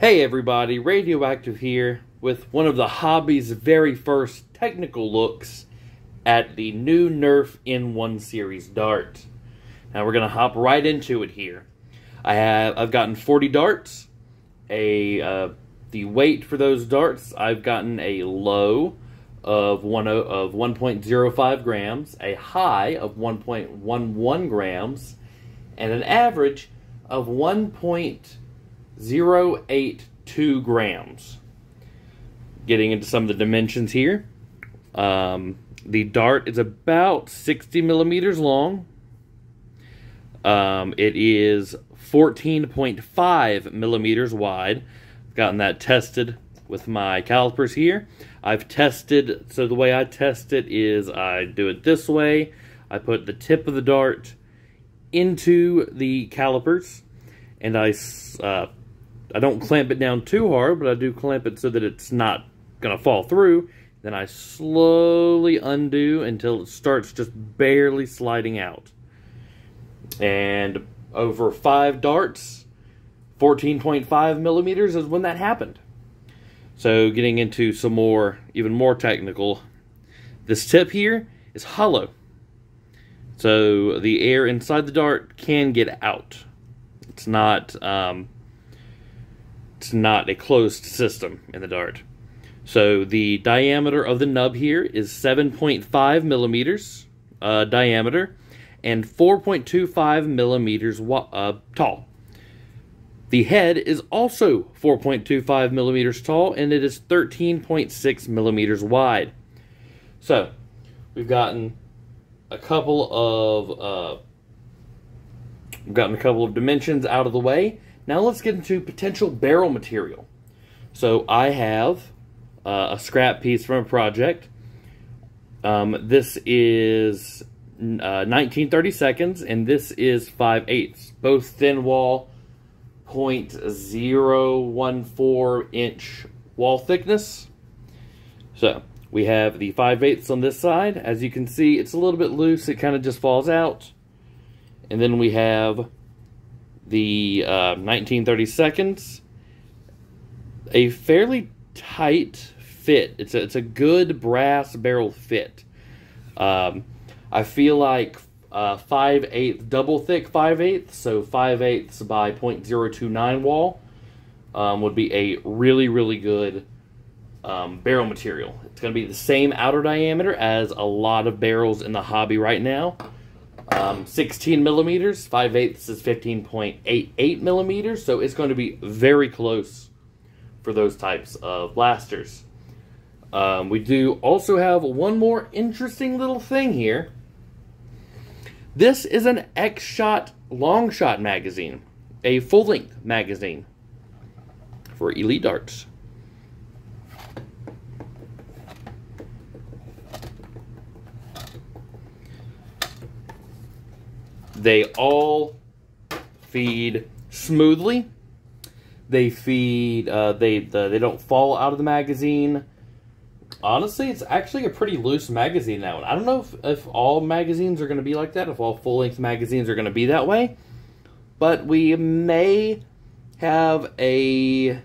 Hey everybody, Radioactive here with one of the hobby's very first technical looks at the new Nerf N1 series dart. Now we're gonna hop right into it here. I have I've gotten 40 darts. A uh, the weight for those darts I've gotten a low of one of 1.05 grams, a high of 1.11 grams, and an average of 1.082 grams. Getting into some of the dimensions here. Um, the dart is about 60 millimeters long. Um, it is 14.5 millimeters wide. I've gotten that tested with my calipers here. I've tested, so the way I test it is I do it this way. I put the tip of the dart into the calipers and I, uh, I don't clamp it down too hard, but I do clamp it so that it's not going to fall through. Then I slowly undo until it starts just barely sliding out. And over five darts, 14.5 millimeters is when that happened. So getting into some more, even more technical, this tip here is hollow. So the air inside the dart can get out. It's not, um, it's not a closed system in the dart. So the diameter of the nub here is 7.5 millimeters uh, diameter and 4.25 millimeters uh, tall. The head is also 4.25 millimeters tall and it is 13.6 millimeters wide. So, we've gotten a couple of uh, we've gotten a couple of dimensions out of the way. Now let's get into potential barrel material. So I have uh, a scrap piece from a project. Um, this is uh, 1930 seconds, and this is 5 eighths. Both thin wall 0.014 inch wall thickness. So we have the 5 eighths on this side. As you can see, it's a little bit loose. It kind of just falls out. And then we have the uh, 1930 seconds. A fairly tight fit. It's a, it's a good brass barrel fit. Um, I feel like uh, 5 8 double thick 5 8 so 5 eighths by 0.029 wall um, would be a really, really good um, barrel material. It's going to be the same outer diameter as a lot of barrels in the hobby right now. Um, 16 millimeters, 5 eighths is 15.88 millimeters, so it's going to be very close for those types of blasters. Um, we do also have one more interesting little thing here. This is an X-Shot long shot magazine, a full-length magazine for Elite Darts. They all feed smoothly. They feed. Uh, they the, they don't fall out of the magazine. Honestly, it's actually a pretty loose magazine that one. I don't know if, if all magazines are going to be like that. If all full length magazines are going to be that way, but we may have a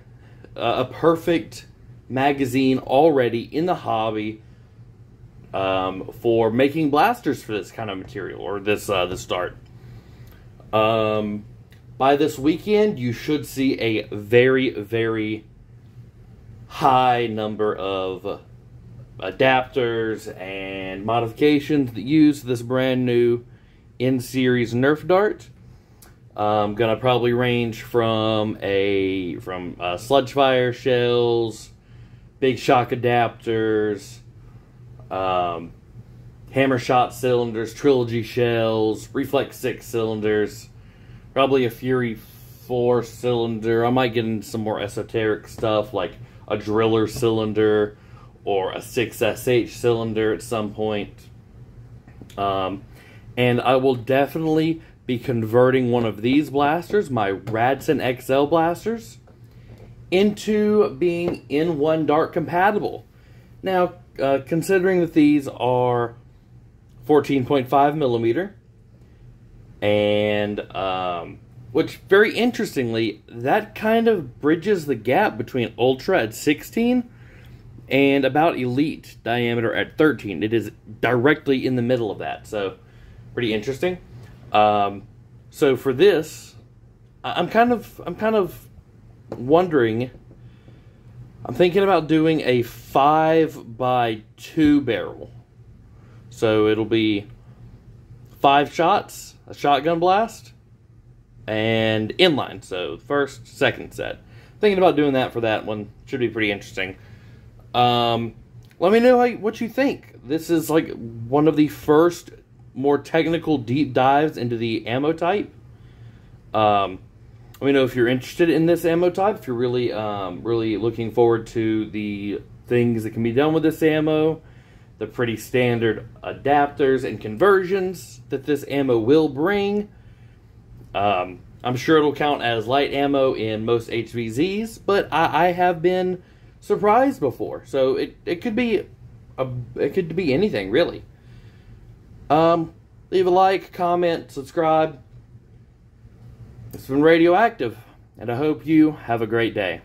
a perfect magazine already in the hobby um, for making blasters for this kind of material or this uh, this dart. Um, by this weekend, you should see a very, very high number of adapters and modifications that use this brand new N-Series Nerf dart. Um, gonna probably range from a from uh, Sledgefire shells, big shock adapters, um, hammer shot cylinders, trilogy shells, reflex six cylinders, probably a Fury four cylinder. I might get into some more esoteric stuff like a driller cylinder or a 6SH cylinder at some point. Um, and I will definitely be converting one of these blasters, my Radson XL blasters, into being N1 dart compatible. Now, uh, considering that these are 14.5 millimeter and um, which very interestingly, that kind of bridges the gap between Ultra at 16 and about Elite diameter at 13. It is directly in the middle of that, so pretty interesting. Um, so for this, I'm kind of I'm kind of wondering. I'm thinking about doing a five by two barrel. So it'll be five shots, a shotgun blast, and inline. So first, second set. Thinking about doing that for that one. Should be pretty interesting. Um, let me know how, what you think. This is like one of the first more technical deep dives into the ammo type. Um, let me know if you're interested in this ammo type. If you're really, um, really looking forward to the things that can be done with this ammo, the pretty standard adapters and conversions that this ammo will bring. Um, I'm sure it'll count as light ammo in most HVZs, but I, I have been surprised before, so it, it could be a, it could be anything really. Um, leave a like, comment, subscribe. It's been Radioactive, and I hope you have a great day.